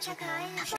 ちゃ可愛い